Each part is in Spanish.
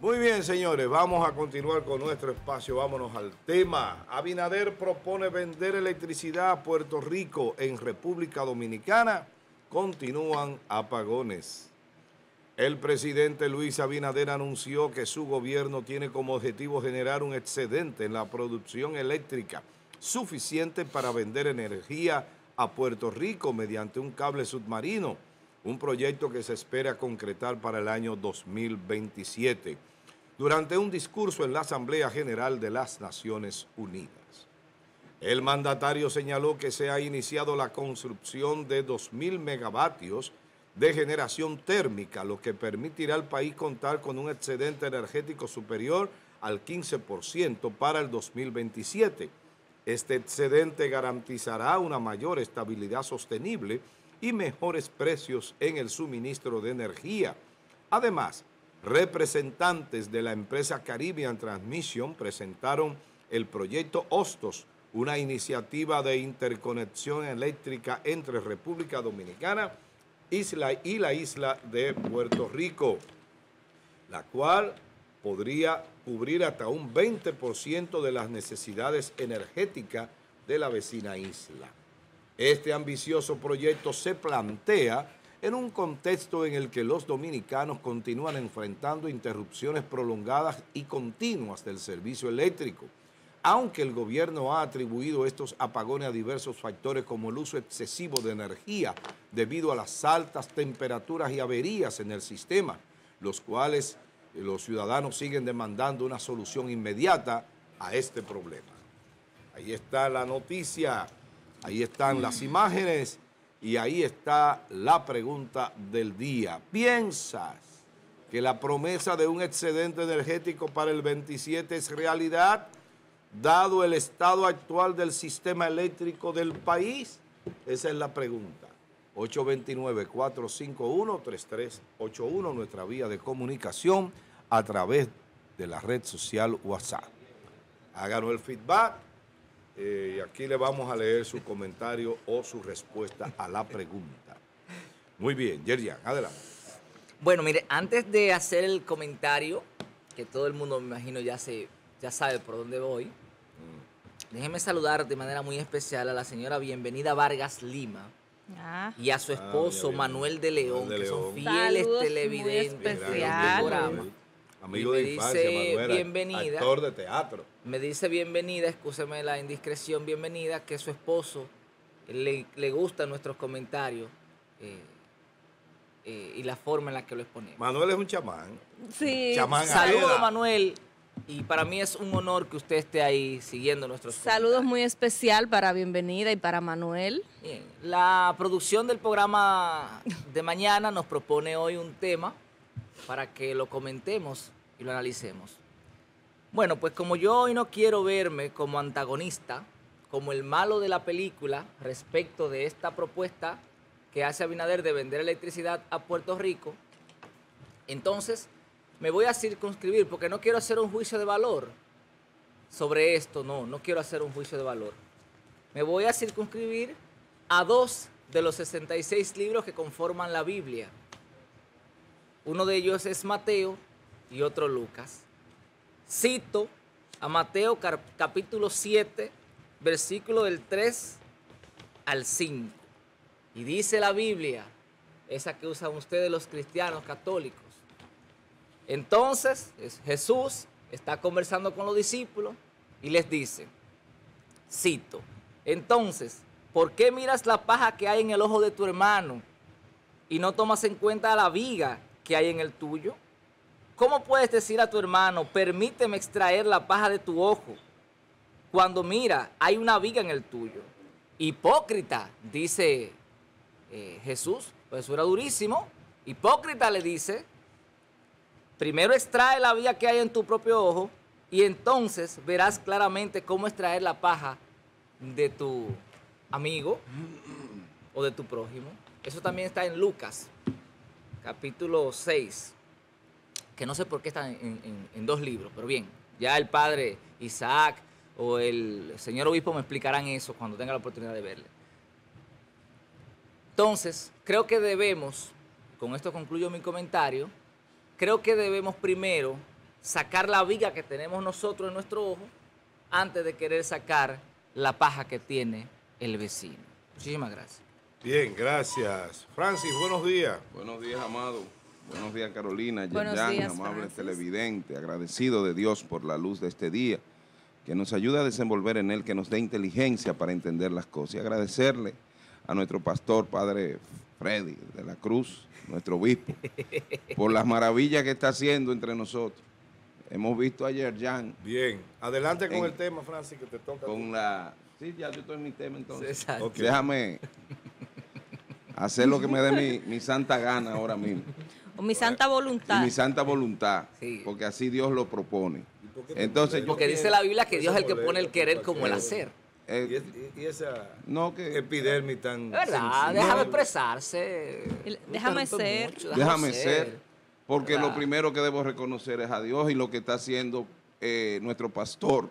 Muy bien, señores, vamos a continuar con nuestro espacio. Vámonos al tema. Abinader propone vender electricidad a Puerto Rico en República Dominicana. Continúan apagones. El presidente Luis Abinader anunció que su gobierno tiene como objetivo generar un excedente en la producción eléctrica suficiente para vender energía a Puerto Rico mediante un cable submarino, un proyecto que se espera concretar para el año 2027 durante un discurso en la Asamblea General de las Naciones Unidas. El mandatario señaló que se ha iniciado la construcción de 2.000 megavatios de generación térmica, lo que permitirá al país contar con un excedente energético superior al 15% para el 2027. Este excedente garantizará una mayor estabilidad sostenible y mejores precios en el suministro de energía. Además, representantes de la empresa Caribbean Transmission presentaron el proyecto Hostos, una iniciativa de interconexión eléctrica entre República Dominicana isla y la isla de Puerto Rico, la cual podría cubrir hasta un 20% de las necesidades energéticas de la vecina isla. Este ambicioso proyecto se plantea en un contexto en el que los dominicanos continúan enfrentando interrupciones prolongadas y continuas del servicio eléctrico, aunque el gobierno ha atribuido estos apagones a diversos factores como el uso excesivo de energía debido a las altas temperaturas y averías en el sistema, los cuales los ciudadanos siguen demandando una solución inmediata a este problema. Ahí está la noticia, ahí están las imágenes y ahí está la pregunta del día. ¿Piensas que la promesa de un excedente energético para el 27 es realidad, dado el estado actual del sistema eléctrico del país? Esa es la pregunta. 829-451-3381, nuestra vía de comunicación a través de la red social WhatsApp. Háganos el feedback eh, y aquí le vamos a leer su comentario o su respuesta a la pregunta. Muy bien, Yerjan, adelante. Bueno, mire, antes de hacer el comentario, que todo el mundo me imagino ya, se, ya sabe por dónde voy, mm. déjeme saludar de manera muy especial a la señora Bienvenida Vargas Lima. Ah. Y a su ah, esposo Manuel de León, que son fieles televidentes del programa. Amigo de infancia, Manuel, bienvenida, actor de teatro. Me dice bienvenida, escúcheme la indiscreción, bienvenida, que su esposo le, le gustan nuestros comentarios eh, eh, y la forma en la que lo exponemos. Manuel es un chamán. Sí. Saludos, Manuel. Y para mí es un honor que usted esté ahí siguiendo nuestros Saludos muy especial para Bienvenida y para Manuel. Bien. La producción del programa de mañana nos propone hoy un tema para que lo comentemos y lo analicemos. Bueno, pues como yo hoy no quiero verme como antagonista, como el malo de la película respecto de esta propuesta que hace Abinader de vender electricidad a Puerto Rico, entonces me voy a circunscribir porque no quiero hacer un juicio de valor sobre esto, no, no quiero hacer un juicio de valor. Me voy a circunscribir a dos de los 66 libros que conforman la Biblia. Uno de ellos es Mateo y otro Lucas. Cito a Mateo capítulo 7, versículo del 3 al 5. Y dice la Biblia, esa que usan ustedes los cristianos católicos. Entonces Jesús está conversando con los discípulos y les dice, cito, entonces, ¿por qué miras la paja que hay en el ojo de tu hermano y no tomas en cuenta la viga que hay en el tuyo? ¿Cómo puedes decir a tu hermano, permíteme extraer la paja de tu ojo, cuando mira, hay una viga en el tuyo? Hipócrita, dice eh, Jesús, pues eso era durísimo. Hipócrita le dice, primero extrae la viga que hay en tu propio ojo y entonces verás claramente cómo extraer la paja de tu amigo o de tu prójimo. Eso también está en Lucas capítulo 6, que no sé por qué está en, dos libros, pero bien, ya el padre Isaac o el señor obispo me explicarán eso cuando tenga la oportunidad de verle. Entonces, creo que debemos, con esto concluyo mi comentario, creo que debemos primero sacar la viga que tenemos nosotros en nuestro ojo antes de querer sacar la paja que tiene el vecino. Muchísimas gracias. Bien, gracias. Francis, buenos días. Buenos días, amado. Buenos días, Carolina, Buenos Yerjan, días, amable Francis. televidente, agradecido de Dios por la luz de este día, que nos ayuda a desenvolver en él, que nos dé inteligencia para entender las cosas. Y agradecerle a nuestro pastor, Padre Freddy de la Cruz, nuestro obispo, por las maravillas que está haciendo entre nosotros. Hemos visto ayer, Jan, Bien, adelante con En- el tema, Francis, que te toca. con la... Sí, ya yo estoy en mi tema entonces. Exacto. Ok. Déjame hacer lo que me dé mi, mi santa gana ahora mismo. Mi santa y voluntad. mi santa voluntad, Sí. porque así Dios lo propone. Entonces, yo, Porque dice la Biblia que Dios es el que pone el querer como el hacer. Y, eh, es- y- esa no que epidermis tan. Es verdad, déjame expresarse. El- déjame ser. mucho, déjame ser, porque ¿Verdad? lo primero que debo reconocer es a Dios y lo que está haciendo eh, nuestro pastor,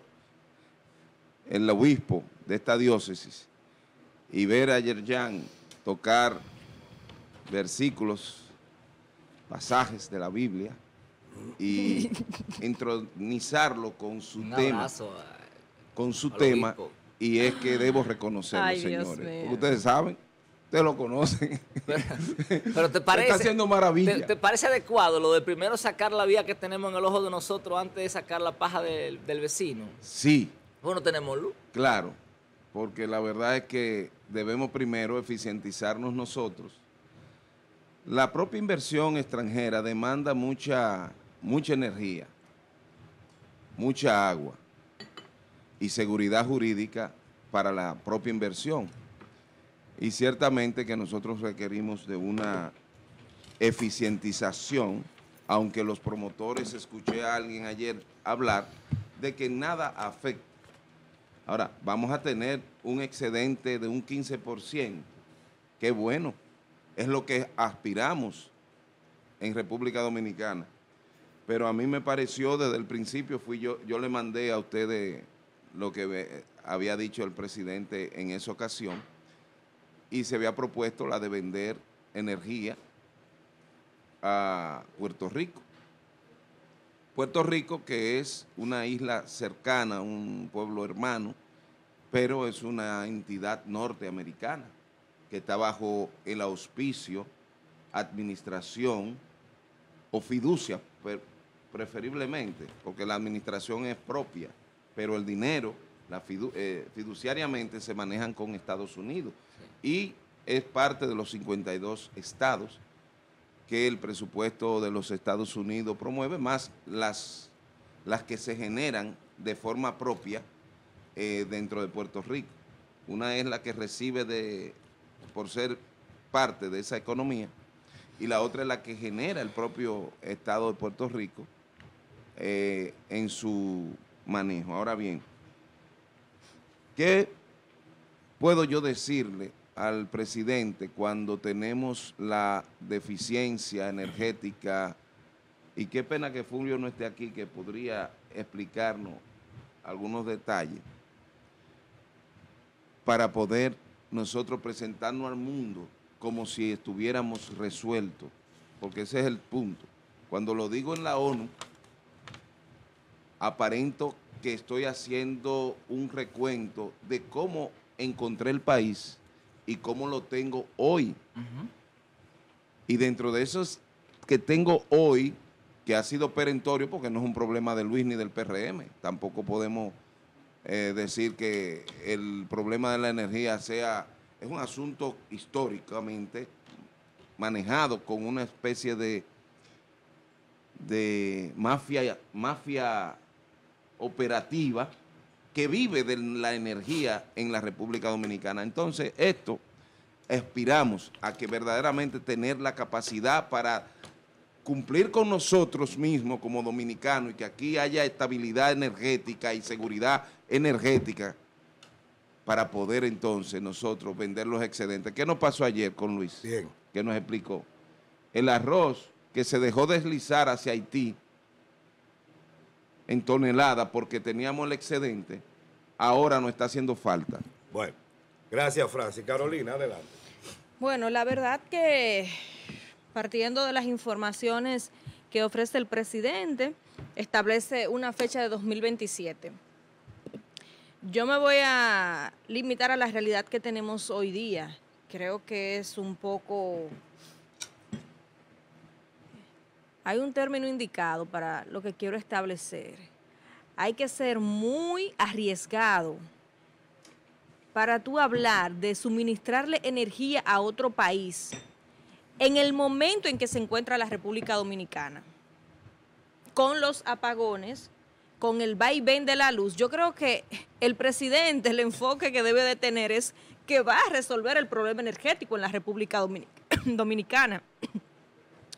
el obispo de esta diócesis, y ver a Yerjan tocar versículos, pasajes de la Biblia y entronizarlo con su Un tema. con su tema obispo. y es que debo reconocerlo, Ay, Dios señores. mío. Porque ustedes saben, ustedes lo conocen. Pero te parece. está haciendo maravilla. ¿te, te parece adecuado lo de primero sacar la vía que tenemos en el ojo de nosotros antes de sacar la paja del, del vecino? Sí, Bueno, tenemos luz. claro, porque la verdad es que debemos primero eficientizarnos nosotros. La propia inversión extranjera demanda mucha, mucha energía, mucha agua y seguridad jurídica para la propia inversión. Y ciertamente que nosotros requerimos de una eficientización, aunque los promotores, escuché a alguien ayer hablar de que nada afecta. Ahora, vamos a tener un excedente de un 15%. Qué bueno. Es lo que aspiramos en República Dominicana. Pero a mí me pareció desde el principio, fui yo, yo le mandé a ustedes lo que había dicho el presidente en esa ocasión y se había propuesto la de vender energía a Puerto Rico. Puerto Rico, que es una isla cercana, un pueblo hermano, pero es una entidad norteamericana que está bajo el auspicio, administración o fiducia, pre- preferiblemente, porque la administración es propia, pero el dinero la fidu- eh, fiduciariamente se manejan con Estados Unidos y es parte de los 52 estados que el presupuesto de los Estados Unidos promueve, más las, las que se generan de forma propia eh, dentro de Puerto Rico. Una es la que recibe de, por ser parte de esa economía y la otra es la que genera el propio Estado de Puerto Rico eh, en su manejo. Ahora bien, ¿qué puedo yo decirle al presidente cuando tenemos la deficiencia energética? Y qué pena que Fulvio no esté aquí, que podría explicarnos algunos detalles para poder nosotros presentarnos al mundo como si estuviéramos resueltos, porque ese es el punto. Cuando lo digo en la ONU, aparento que estoy haciendo un recuento de cómo encontré el país y cómo lo tengo hoy. Y dentro de esos que tengo hoy, que ha sido perentorio, porque no es un problema de Luis ni del PRM, tampoco podemos eh, decir que el problema de la energía sea, es un asunto históricamente manejado con una especie de, de mafia, mafia operativa que vive de la energía en la República Dominicana. Entonces, esto aspiramos a que verdaderamente tener la capacidad para cumplir con nosotros mismos como dominicanos y que aquí haya estabilidad energética y seguridad energética para poder entonces nosotros vender los excedentes. ¿Qué nos pasó ayer con Luis? Bien. Que nos explicó. El arroz que se dejó deslizar hacia Haití en tonelada porque teníamos el excedente, ahora nos está haciendo falta. Bueno, gracias, Francis. Carolina, adelante. Bueno, la verdad que partiendo de las informaciones que ofrece el presidente, establece una fecha de 2027. Yo me voy a limitar a la realidad que tenemos hoy día. Creo que es un poco... Hay un término indicado para lo que quiero establecer. Hay que ser muy arriesgado para tú hablar de suministrarle energía a otro país en el momento en que se encuentra la República Dominicana, con los apagones, con el vaivén de la luz, yo creo que el presidente, el enfoque que debe de tener es que va a resolver el problema energético en la República Dominicana,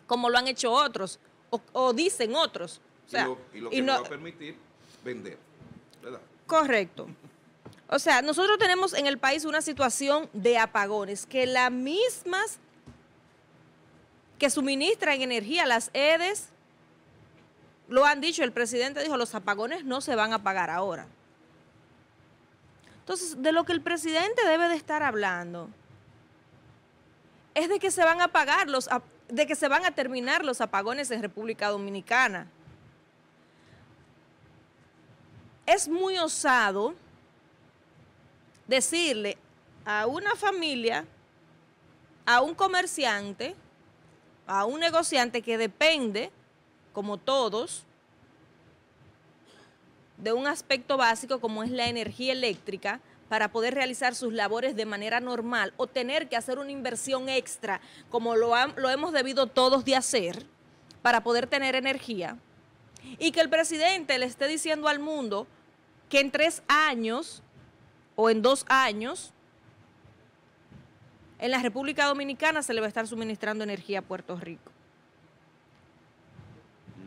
como lo han hecho otros, o, dicen otros. y lo, que no, va a permitir vender, ¿verdad? Correcto. O sea, nosotros tenemos en el país una situación de apagones que las mismas que suministran energía, las EDES, lo han dicho, el presidente dijo, los apagones no se van a pagar ahora. Entonces, de lo que el presidente debe de estar hablando es de que se van a pagar los, de que se van a terminar los apagones en República Dominicana. Es muy osado decirle a una familia, a un comerciante, a un negociante que depende como todos, de un aspecto básico como es la energía eléctrica para poder realizar sus labores de manera normal o tener que hacer una inversión extra como lo, lo hemos debido todos de hacer para poder tener energía. Y que el presidente le esté diciendo al mundo que en tres años o en dos años en la República Dominicana se le va a estar suministrando energía a Puerto Rico.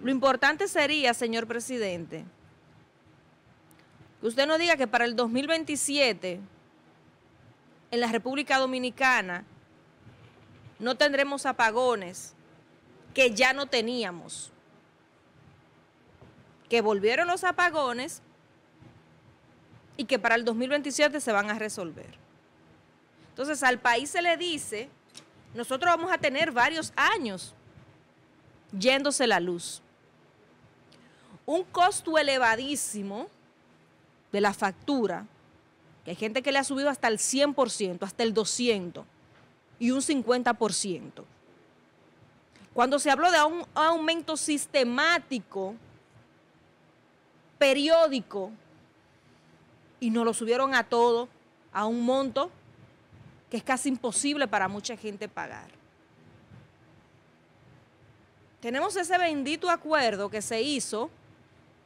Lo importante sería, señor presidente, que usted no diga que para el 2027 en la República Dominicana no tendremos apagones que ya no teníamos, que volvieron los apagones y que para el 2027 se van a resolver. Entonces al país se le dice, nosotros vamos a tener varios años yéndose la luz un costo elevadísimo de la factura, que hay gente que le ha subido hasta el 100%, hasta el 200% y un 50%. Cuando se habló de un aumento sistemático, periódico, y nos lo subieron a todo a un monto que es casi imposible para mucha gente pagar. Tenemos ese bendito acuerdo que se hizo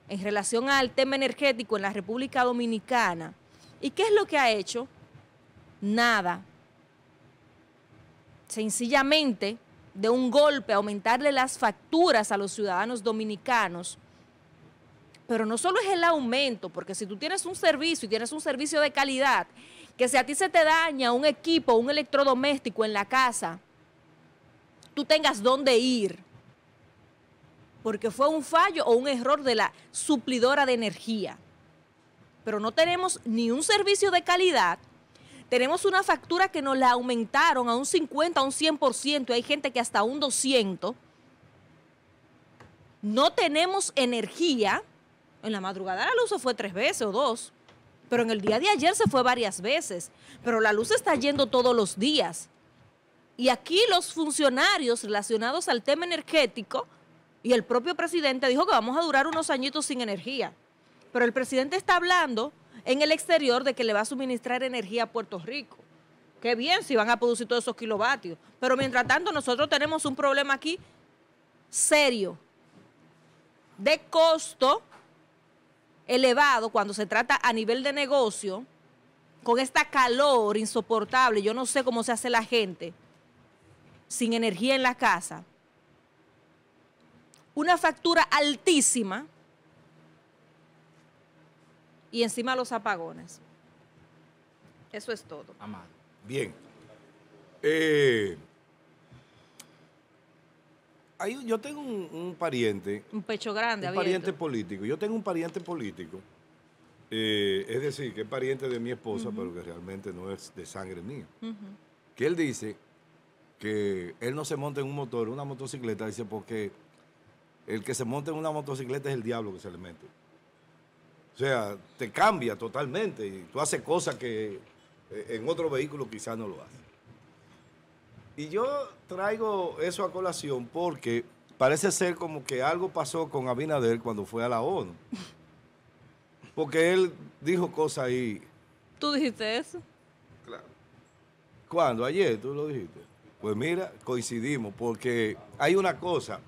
en relación al tema energético en la República Dominicana. ¿Y qué es lo que ha hecho? Nada. Sencillamente, de un golpe, aumentarle las facturas a los ciudadanos dominicanos. Pero no solo es el aumento, porque si tú tienes un servicio y tienes un servicio de calidad, que si a ti se te daña un equipo, un electrodoméstico en la casa, tú tengas dónde ir porque fue un fallo o un error de la suplidora de energía. Pero no tenemos ni un servicio de calidad, tenemos una factura que nos la aumentaron a un 50, a un 100%, y hay gente que hasta un 200. No tenemos energía. En la madrugada la luz fue tres veces o dos, pero en el día de ayer se fue varias veces. Pero la luz está yendo todos los días. Y aquí los funcionarios relacionados al tema energético y el propio presidente dijo que vamos a durar unos añitos sin energía. Pero el presidente está hablando en el exterior de que le va a suministrar energía a Puerto Rico. Qué bien si van a producir todos esos kilovatios. Pero mientras tanto nosotros tenemos un problema aquí serio de costo elevado cuando se trata a nivel de negocio, con esta calor insoportable, yo no sé cómo se hace la gente sin energía en la casa una factura altísima y encima los apagones. Eso es todo. Amado. Bien. Eh, yo tengo un, pariente. Un pecho grande, Un pariente político. Yo tengo un pariente político. Eh, es decir, que es pariente de mi esposa, pero que realmente no es de sangre mía. Que él dice que él no se monta en un motor, una motocicleta, dice, porque el que se monta en una motocicleta es el diablo que se le mete. O sea, te cambia totalmente y tú haces cosas que eh, en otro vehículo quizás no lo haces. Y yo traigo eso a colación porque parece ser como que algo pasó con Abinader cuando fue a la ONU. Porque él dijo cosas ahí. ¿Tú dijiste eso? Claro. ¿Cuándo? Ayer tú lo dijiste. Pues mira, coincidimos porque hay una cosa.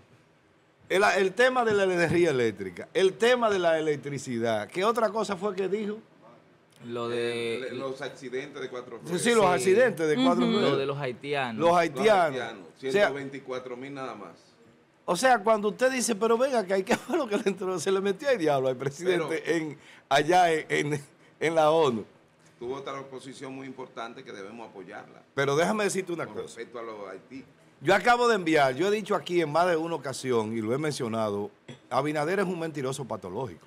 El, el tema de la energía eléctrica, el tema de la electricidad. ¿Qué otra cosa fue que dijo? Lo Eh, de, los accidentes de cuatro Sí, ruedas. sí, los accidentes de cuatro lo ruedas. de los haitianos. Los Los haitianos. haitianos, O sea, 124 mil nada más. O sea, cuando usted dice, pero venga, que hay que ver lo que le entró, se le metió el diablo al presidente Pero- en, allá en, en- en la ONU. Tuvo otra posición muy importante que debemos apoyarla Pero déjame decirte una con cosa. respecto a los Haití. Yo acabo de enviar, yo he dicho aquí en más de una ocasión y lo he mencionado, Abinader es un mentiroso patológico.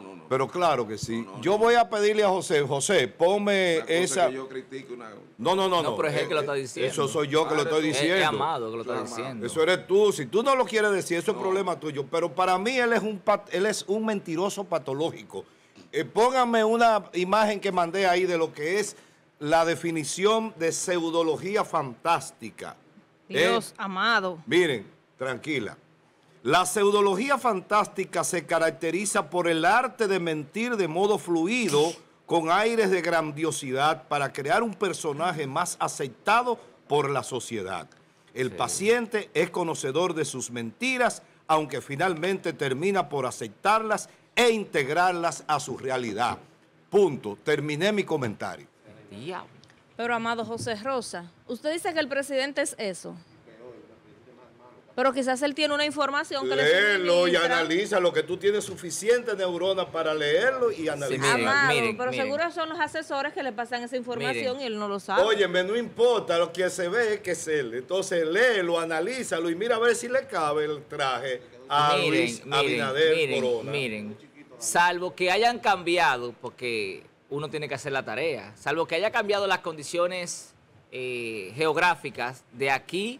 No, no. Pero claro que sí. No, no, yo no. voy a pedirle a José, José, ponme Una cosa esa... que yo critico una... No, no, no, no. No, pero es él que lo está Eh, diciendo. Eso soy yo que lo Ah, estoy es- es diciendo. amado que lo está diciendo. Eso eres tú. Si tú no lo quieres decir, eso es problema tuyo. Pero para mí él es un, pat- él es un mentiroso patológico. Eh, pónganme una imagen que mandé ahí de lo que es la definición de pseudología fantástica. ¿Eh? Dios amado. Miren, tranquila. La pseudología fantástica se caracteriza por el arte de mentir de modo fluido, con aires de grandiosidad, para crear un personaje más aceptado por la sociedad. El paciente es conocedor de sus mentiras, aunque finalmente termina por aceptarlas e integrarlas a su realidad. Punto. Terminé mi comentario. Pero amado José Rosa, usted dice que el presidente es eso. Pero quizás él tiene una información que le Léelo y suministra. analiza lo que tú tienes suficientes neuronas para leerlo y analizarlo. miren, Amado, miren, pero miren. seguro son los asesores que le pasan esa información Miren. y él no lo sabe. Óyeme, no importa, lo que se ve es que es él. Entonces léelo, analízalo y mira a ver si le cabe el traje a miren, Luis miren, Abinader miren, Corona. miren. Salvo que hayan cambiado, porque uno tiene que hacer la tarea, salvo que haya cambiado las condiciones eh, geográficas de aquí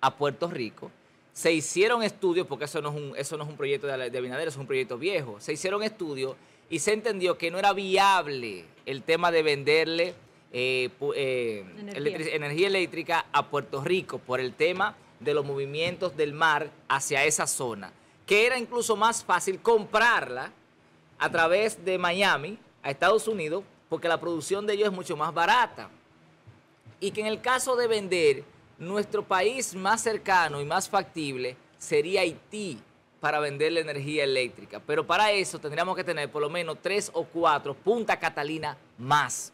a Puerto Rico, se hicieron estudios, porque eso no es un, eso no es un proyecto de, de Abinader, es un proyecto viejo, se hicieron estudios y se entendió que no era viable el tema de venderle eh, eh, Energía. energía eléctrica a Puerto Rico por el tema de los movimientos del mar hacia esa zona, que era incluso más fácil comprarla a través de Miami a Estados Unidos, porque la producción de ellos es mucho más barata. Y que en el caso de vender, nuestro país más cercano y más factible sería Haití para vender la energía eléctrica. Pero para eso tendríamos que tener por lo menos tres o cuatro Punta Catalina más.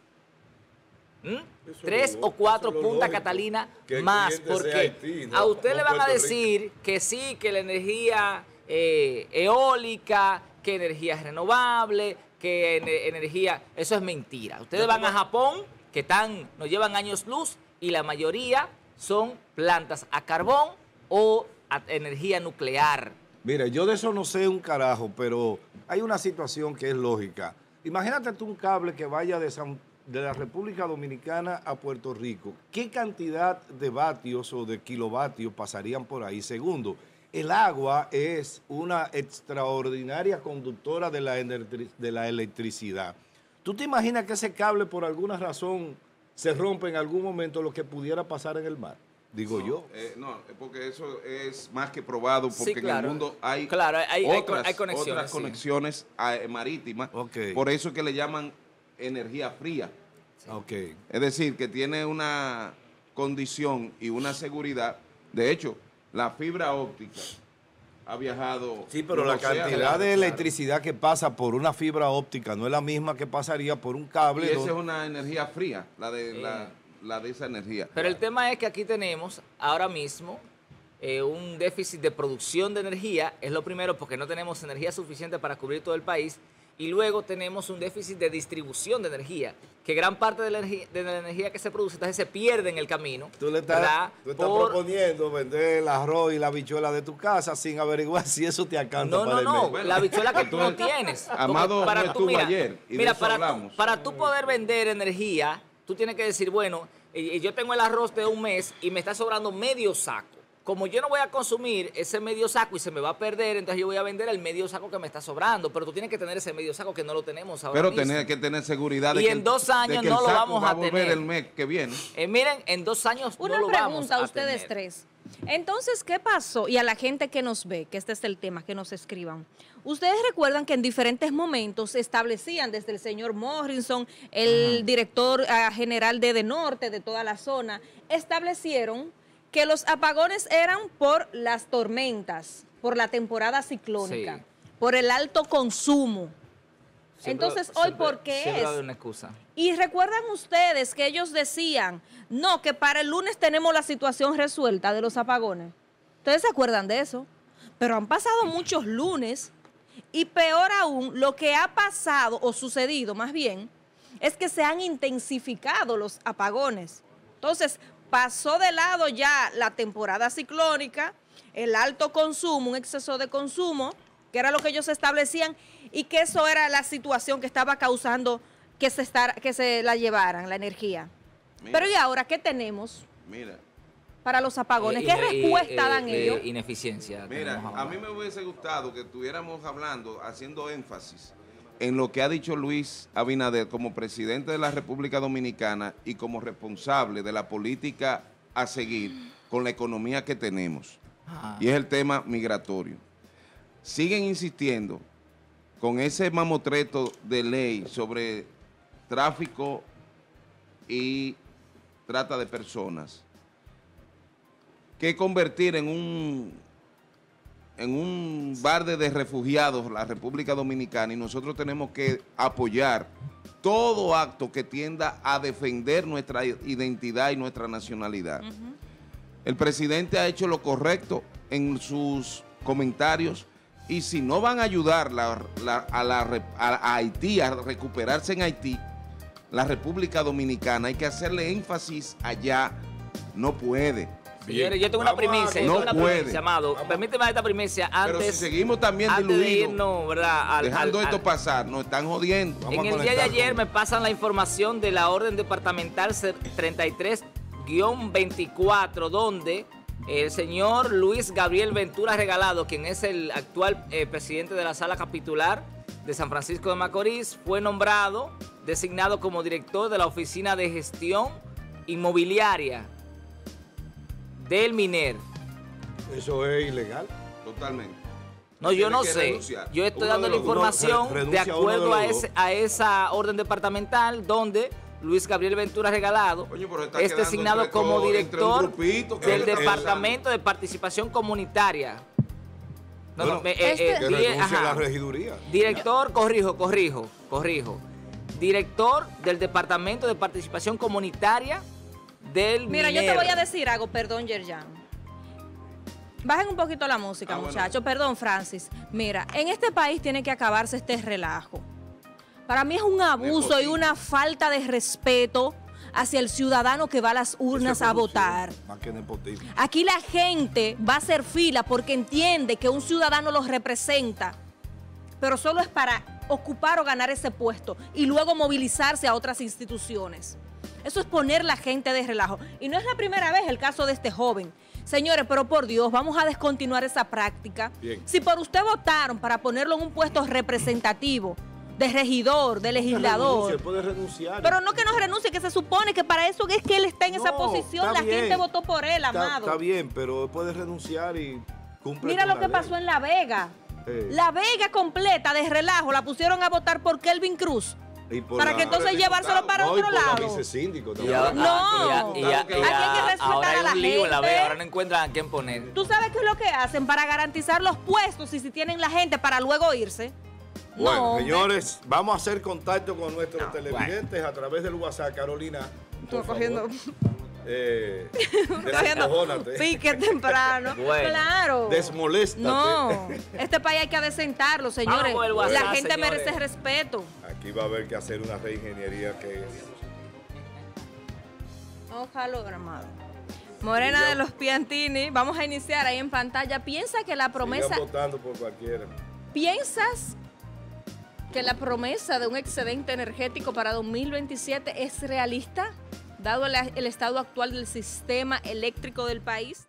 ¿Mm? Tres lo- o cuatro Punta lógico, Catalina más. Porque Haití, no- a usted no le van a Rico. decir que sí, que la energía eh, eólica, que energía renovable, que ener- energía... Eso es mentira. Ustedes van a Japón, que están, nos llevan años luz, y la mayoría son plantas a carbón o a energía nuclear. Mira, yo de eso no sé un carajo, pero hay una situación que es lógica. Imagínate tú un cable que vaya de, la República Dominicana a Puerto Rico. ¿Qué cantidad de vatios o de kilovatios pasarían por ahí? Segundo, el agua es una extraordinaria conductora de la electricidad. ¿Tú te imaginas que ese cable por alguna razón se rompe en algún momento lo que pudiera pasar en el mar? Digo yo. Eh, no, porque eso es más que probado, porque Sí, en el mundo hay, Claro, hay- otras, hay conexiones, otras conexiones eh, marítimas. Ok. Por eso es que le llaman energía fría. Ok. Es decir, que tiene una condición y una seguridad. De hecho, la fibra óptica ha viajado. Sí, pero la cantidad de claro. electricidad que pasa por una fibra óptica no es la misma que pasaría por un Y cable. esa donde- es una energía fría, la de, Sí. la, la de esa energía. Pero el tema es que aquí tenemos ahora mismo eh, un déficit de producción de energía, es lo primero porque no tenemos energía suficiente para cubrir todo el país, y luego tenemos un déficit de distribución de energía, que gran parte de la energía, de la energía que se produce entonces se pierde en el camino. Tú le estás, tú estás Por- proponiendo vender el arroz y la bichuela de tu casa sin averiguar si eso te alcanza No, para no, el no, mes. la bichuela que tú no tienes. Amado no estuvo ayer, y mira, para, tú, hablamos. para tú poder vender energía, tú tienes que decir, bueno, yo tengo el arroz de un mes y me está sobrando medio saco. Como yo no voy a consumir ese medio saco y se me va a perder, entonces yo voy a vender el medio saco que me está sobrando. Pero tú tienes que tener ese medio saco que no lo tenemos ahora Pero mismo. tener que tener seguridad de Y que, en dos años no lo vamos va a tener. el mes que viene. Eh, miren, en dos años Una no lo vamos pregunta a a ustedes tener. tres. Entonces, ¿qué pasó? Y a la gente que nos ve, que este es el tema, que nos escriban. Ustedes recuerdan que en diferentes momentos se establecían desde el señor Morrison, el director ah, general de De Norte, de toda la zona, establecieron que los apagones eran por las tormentas, por la temporada ciclónica, Sí. por el alto consumo. Siempre- Entonces, hoy, siempre- ¿por qué es? haber una excusa. Y recuerdan ustedes que ellos decían, no, que para el lunes tenemos la situación resuelta de los apagones. ¿Ustedes se acuerdan de eso? Pero han pasado muchos lunes y peor aún, lo que ha pasado o sucedido más bien es que se han intensificado los apagones. Entonces, pasó de lado ya la temporada ciclónica, el alto consumo, un exceso de consumo, que era lo que ellos establecían, y que eso era la situación que estaba causando que se, estar- que se la llevaran, la energía. Mira. Pero ¿y ahora qué tenemos Mira, para los apagones? ¿Qué respuesta eh, dan eh, ellos? Ineficiencia. mira, a mí me hubiese gustado que estuviéramos hablando, haciendo énfasis en lo que ha dicho Luis Abinader como presidente de la República Dominicana y como responsable de la política a seguir con la economía que tenemos. Ajá. y es el tema migratorio. Siguen insistiendo con ese mamotreto de ley sobre tráfico y trata de personas, que convertir en un en un barde de refugiados la República Dominicana y nosotros tenemos que apoyar todo acto que tienda a defender nuestra identidad y nuestra nacionalidad. El presidente ha hecho lo correcto en sus comentarios y si no van a ayudar la- la- a, la re- a- a Haití a recuperarse en Haití, la República Dominicana, hay que hacerle énfasis allá, no puede. Señores, yo tengo una Vamos primicia, yo No tengo una puede. primicia, amado. Permíteme esta primicia antes, Pero si seguimos también diluidos, dejando al- esto al- pasar, nos están jodiendo. Vamos en el día de ayer me pasan la información de la orden departamental 33-24, donde el señor Luis Gabriel Ventura Regalado, quien es el actual eh, presidente de la sala capitular de San Francisco de Macorís, fue nombrado, designado como director de la Oficina de Gestión Inmobiliaria del MINER. Eso es ilegal. Totalmente. No, yo no sé. renunciar. Yo estoy Uno dando la uno información re- de acuerdo a, dos. ese- a esa orden departamental donde Luis Gabriel Ventura Regalado está es designado entre como director grupito del Departamento de Participación Comunitaria. No, Bueno, no, me- este- eh, Que di- ajá. la regiduría. Director, corrijo, corrijo, corrijo. Director del Departamento de Participación Comunitaria del Mira, yo te voy a decir algo, perdón, Yerjan. Bajen un poquito la música, Ah, bueno. muchachos. Perdón, Francis. Mira, en este país tiene que acabarse este relajo. Para mí es un abuso y una falta de respeto hacia el ciudadano que va a las urnas a votar. Más que nepotismo. Aquí la gente va a hacer fila porque entiende que un ciudadano los representa, pero solo es para ocupar o ganar ese puesto y luego movilizarse a otras instituciones. Eso es poner la gente de relajo. Y no es la primera vez el caso de este joven. Señores, pero por Dios, vamos a descontinuar esa práctica. Bien. Si por usted votaron para ponerlo en un puesto representativo, de regidor, de legislador, puede renunciar. pero no que no renuncie, que se supone que para eso es que él está en esa posición. La bien. gente votó por él, Está, amado. está bien, pero puede renunciar y cumple Mira con lo la que ley. pasó en La Vega. Eh. La Vega completa de relajo la pusieron a votar por Kelvin Cruz. Y por para la- que entonces llevárselo para no, y otro por la lado. vicesíndico Y ahora, No. ah, y a- y a- Aquí y hay que ahora a la en gente. vega, ahora no encuentran a quién poner. ¿Tú sabes qué es lo que hacen para garantizar los puestos y si tienen la gente para luego irse? Bueno, no, hombre. señores, vamos a hacer contacto con nuestros No, televidentes a través del WhatsApp. Carolina, Estoy cogiendo, eh, pique temprano. Bueno. Claro. Desmoléstate. No, este país hay que adecentarlo, señores. el la gente señores. merece respeto. Aquí va a haber que hacer una reingeniería que Ojalá, amado. Morena de los Piantini, vamos a iniciar ahí en pantalla. Piensa que la promesa, votando por cualquiera. ¿piensas que la promesa de un excedente energético para 2027 es realista, dado el, el estado actual del sistema eléctrico del país?